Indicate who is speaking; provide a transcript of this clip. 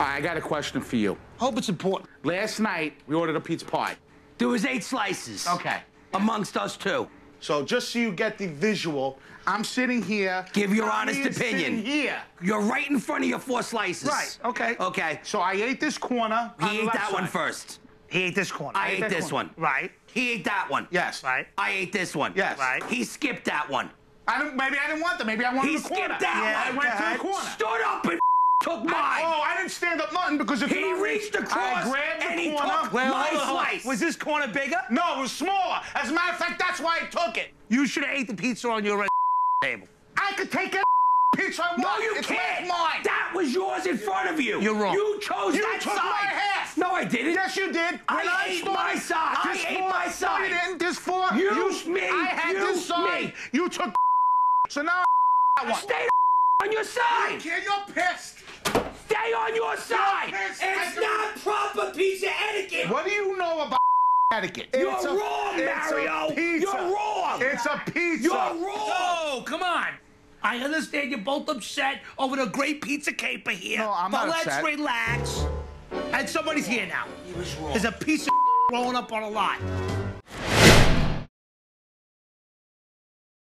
Speaker 1: All right, I got a question for you.
Speaker 2: Hope it's important.
Speaker 1: Last night, we ordered a pizza pie.
Speaker 3: There was eight slices.
Speaker 1: Okay.
Speaker 3: Amongst us two.
Speaker 1: So just so you get the visual, I'm sitting here.
Speaker 3: Give your
Speaker 1: Tommy
Speaker 3: honest
Speaker 1: is
Speaker 3: opinion.
Speaker 1: Sitting here.
Speaker 3: You're right in front of your four slices.
Speaker 1: Right. Okay.
Speaker 3: Okay.
Speaker 1: So I ate this corner.
Speaker 3: He ate that one
Speaker 1: side.
Speaker 3: first.
Speaker 2: He ate this corner.
Speaker 3: I ate
Speaker 1: that
Speaker 3: this
Speaker 1: one.
Speaker 3: one.
Speaker 2: Right.
Speaker 3: He ate that one.
Speaker 1: Yes.
Speaker 2: Right.
Speaker 3: I ate this one.
Speaker 1: Yes.
Speaker 2: Right.
Speaker 3: He skipped that one.
Speaker 1: I don't, maybe I didn't want them. Maybe I wanted
Speaker 3: He
Speaker 1: the corner.
Speaker 3: He skipped that
Speaker 1: yeah,
Speaker 3: one.
Speaker 1: I went to the corner.
Speaker 3: Stood up and took mine.
Speaker 1: I, oh, I didn't stand up nothing because if
Speaker 3: he
Speaker 1: you don't
Speaker 3: reached
Speaker 1: reach-
Speaker 3: across
Speaker 1: I grabbed the
Speaker 3: and he
Speaker 1: corner.
Speaker 3: took
Speaker 2: Well,
Speaker 3: my
Speaker 2: hold on, hold on.
Speaker 3: slice.
Speaker 2: Was this corner bigger?
Speaker 1: No, it was smaller. As a matter of fact, that's why I took it.
Speaker 2: You should have ate the pizza on your table.
Speaker 1: I could take any pizza I want.
Speaker 3: No, you
Speaker 1: it's
Speaker 3: can't.
Speaker 1: Mine.
Speaker 3: That was yours in front of you.
Speaker 2: You're wrong.
Speaker 3: You chose
Speaker 1: You
Speaker 3: that
Speaker 1: took
Speaker 3: side.
Speaker 1: my half.
Speaker 3: No, I didn't.
Speaker 1: Yes, you did.
Speaker 3: I
Speaker 1: When
Speaker 3: ate
Speaker 1: started-
Speaker 3: my side. I ate
Speaker 1: four-
Speaker 3: my
Speaker 1: No,
Speaker 3: side.
Speaker 1: you didn't. This four.
Speaker 3: You, me,
Speaker 1: I had
Speaker 3: you,
Speaker 1: this side.
Speaker 3: me.
Speaker 1: You took. So now I want.
Speaker 3: Stay on your side.
Speaker 1: Kid, you're pissed.
Speaker 3: Stay on your side. It's
Speaker 1: I
Speaker 3: not proper pizza etiquette.
Speaker 1: What do you know about etiquette?
Speaker 3: You're
Speaker 1: It's a-
Speaker 3: wrong,
Speaker 1: it's a
Speaker 3: Mario.
Speaker 1: pizza.
Speaker 3: You're wrong.
Speaker 1: It's a pizza.
Speaker 3: You're wrong.
Speaker 2: Oh, come on. I understand you're both upset over the great pizza caper here.
Speaker 1: No, I'm
Speaker 2: but
Speaker 1: not
Speaker 2: let's
Speaker 1: upset.
Speaker 2: relax. And somebody's here now.
Speaker 3: He was wrong.
Speaker 2: There's a piece of rolling up on a lot.